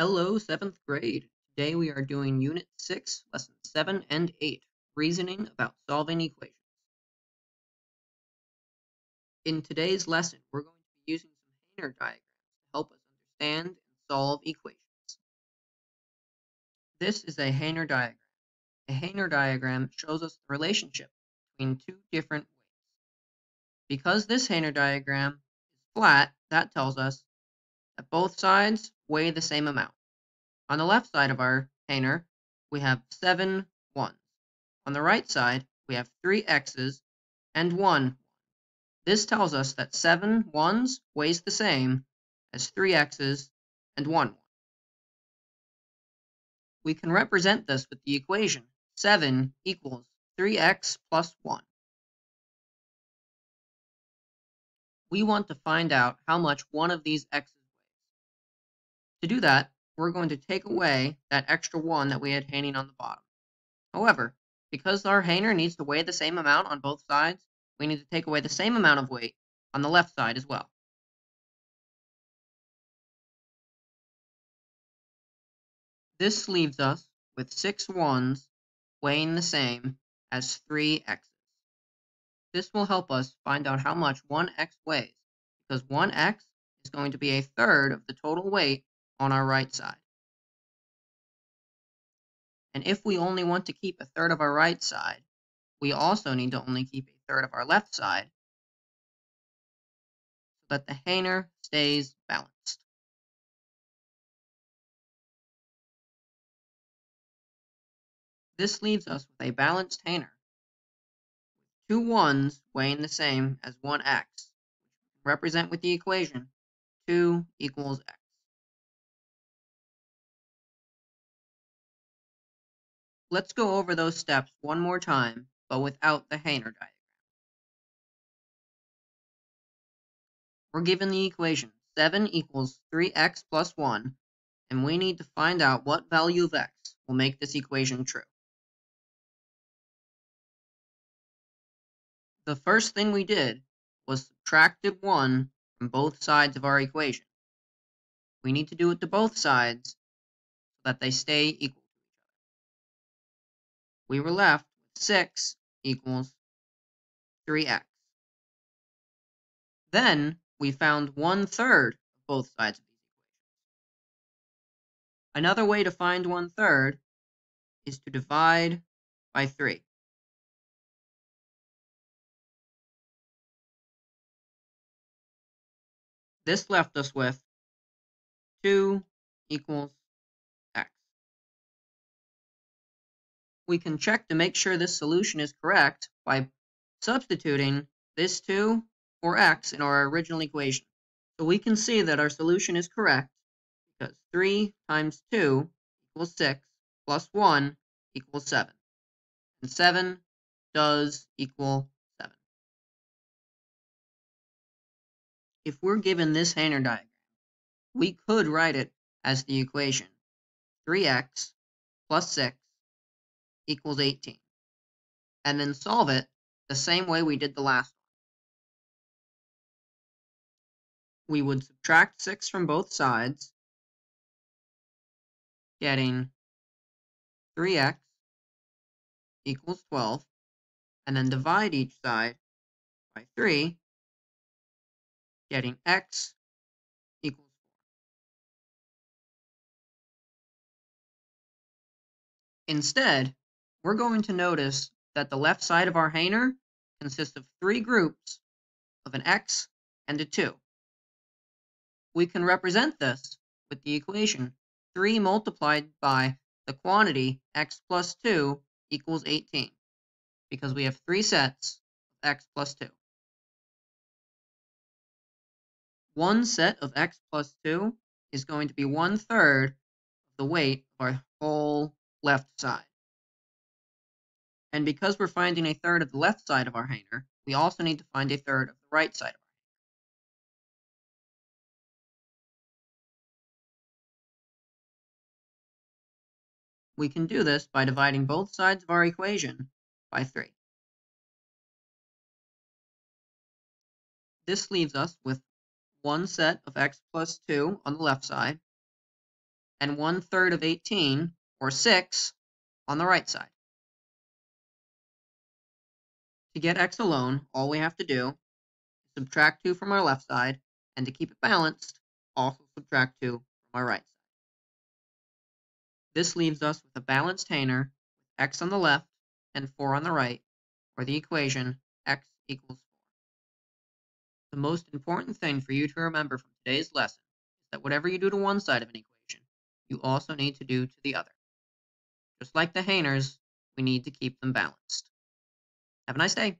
Hello, seventh grade. Today we are doing Unit 6, Lessons 7 and 8, Reasoning about Solving Equations. In today's lesson, we're going to be using some hanger diagrams to help us understand and solve equations. This is a hanger diagram. A hanger diagram shows us the relationship between two different weights. Because this hanger diagram is flat, that tells us that both sides weigh the same amount. On the left side of our hanger, we have seven ones. On the right side, we have three x's and one. This tells us that seven ones weighs the same as three x's and one. We can represent this with the equation 7 equals 3x plus 1. We want to find out how much one of these x's. To do that, we're going to take away that extra 1 that we had hanging on the bottom. However, because our hanger needs to weigh the same amount on both sides, we need to take away the same amount of weight on the left side as well. This leaves us with six ones weighing the same as three x's. This will help us find out how much one x weighs, because one x is going to be a third of the total weight on our right side. And if we only want to keep a third of our right side, we also need to only keep a third of our left side so that the hanger stays balanced. This leaves us with a balanced with two ones weighing the same as one x, represent with the equation 2 equals x. Let's go over those steps one more time, but without the hanger diagram. We're given the equation 7 equals 3x plus 1, and we need to find out what value of x will make this equation true. The first thing we did was subtracted 1 from both sides of our equation. We need to do it to both sides so that they stay equal. We were left with 6 equals 3x. Then we found one third of both sides of these equations. Another way to find one third is to divide by 3. This left us with 2 equals We can check to make sure this solution is correct by substituting this 2 for x in our original equation. So we can see that our solution is correct because 3 times 2 equals 6 plus 1 equals 7. And 7 does equal 7. If we're given this hanger diagram, we could write it as the equation 3x plus 6 equals 18, and then solve it the same way we did the last one. We would subtract 6 from both sides, getting 3x equals 12, and then divide each side by 3 getting x equals 4. Instead, we're going to notice that the left side of our hanger consists of three groups of an x and a 2. We can represent this with the equation 3 multiplied by the quantity x plus 2 equals 18, because we have three sets of x plus 2. one set of x plus 2 is going to be one third of the weight of our whole left side. And because we're finding a third of the left side of our hanger, we also need to find a third of the right side of our hanger. We can do this by dividing both sides of our equation by 3. This leaves us with one set of x plus 2 on the left side, and 1 third of 18, or 6, on the right side. To get x alone, all we have to do is subtract 2 from our left side, and to keep it balanced, also subtract 2 from our right side. This leaves us with a balanced hanger with x on the left and 4 on the right, or the equation x equals 4. The most important thing for you to remember from today's lesson is that whatever you do to one side of an equation, you also need to do to the other. Just like the hangers, we need to keep them balanced. Have a nice day.